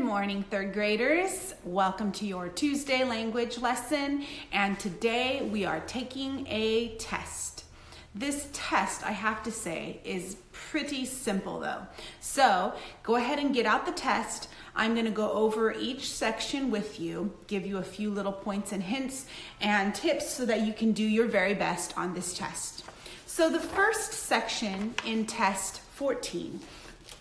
morning, third graders. Welcome to your Tuesday language lesson. And today we are taking a test. This test, I have to say, is pretty simple though. So go ahead and get out the test. I'm going to go over each section with you, give you a few little points and hints and tips so that you can do your very best on this test. So the first section in test 14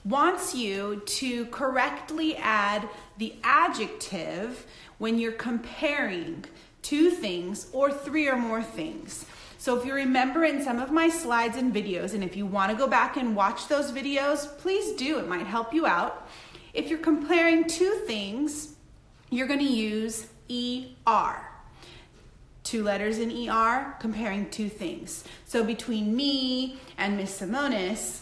wants you to correctly add the adjective when you're comparing two things or three or more things. So if you remember in some of my slides and videos, and if you want to go back and watch those videos, please do. It might help you out. If you're comparing two things, you're going to use ER. Two letters in ER comparing two things. So between me and Miss Simonis,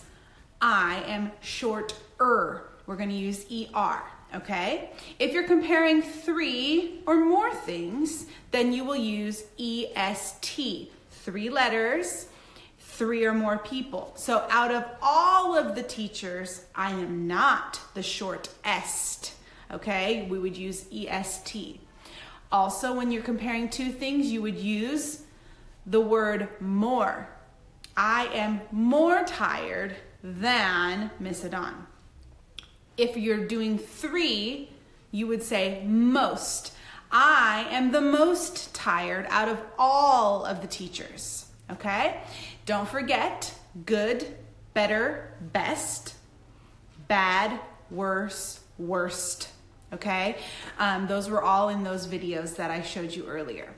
I am shorter. We're going to use ER, okay? If you're comparing three or more things, then you will use EST. Three letters, three or more people. So out of all of the teachers, I am not the shortest, okay? We would use EST. Also, when you're comparing two things, you would use the word more. I am more tired than Miss Adon. If you're doing three, you would say most. I am the most tired out of all of the teachers. Okay? Don't forget good, better, best, bad, worse, worst. Okay? Um, those were all in those videos that I showed you earlier.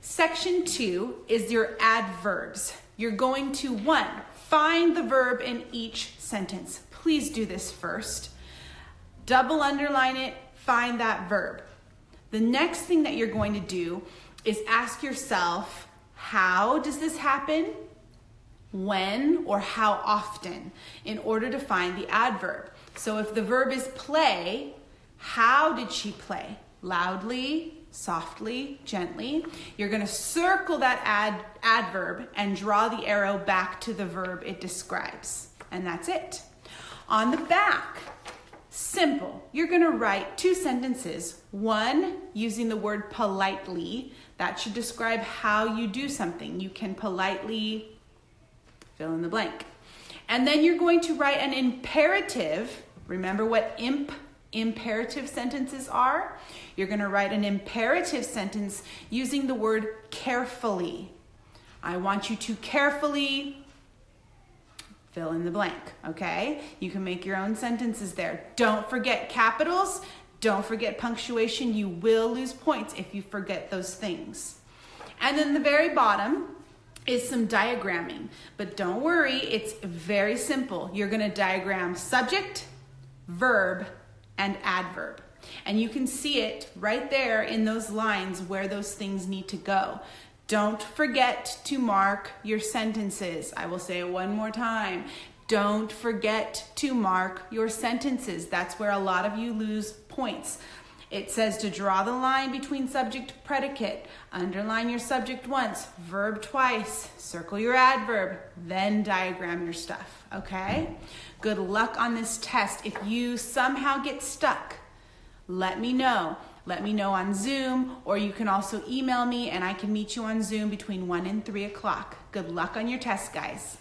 Section two is your adverbs. You're going to one, Find the verb in each sentence. Please do this first. Double underline it, find that verb. The next thing that you're going to do is ask yourself, how does this happen? When or how often in order to find the adverb. So if the verb is play, how did she play? Loudly, softly, gently. You're going to circle that ad, adverb and draw the arrow back to the verb it describes. And that's it. On the back, simple. You're going to write two sentences. One using the word politely. That should describe how you do something. You can politely fill in the blank. And then you're going to write an imperative. Remember what imp imperative sentences are. You're going to write an imperative sentence using the word carefully. I want you to carefully fill in the blank, okay? You can make your own sentences there. Don't forget capitals. Don't forget punctuation. You will lose points if you forget those things. And then the very bottom is some diagramming. But don't worry, it's very simple. You're going to diagram subject, verb, and adverb. And you can see it right there in those lines where those things need to go. Don't forget to mark your sentences. I will say it one more time. Don't forget to mark your sentences. That's where a lot of you lose points. It says to draw the line between subject predicate, underline your subject once, verb twice, circle your adverb, then diagram your stuff, okay? Good luck on this test. If you somehow get stuck, let me know. Let me know on Zoom, or you can also email me and I can meet you on Zoom between 1 and 3 o'clock. Good luck on your test, guys.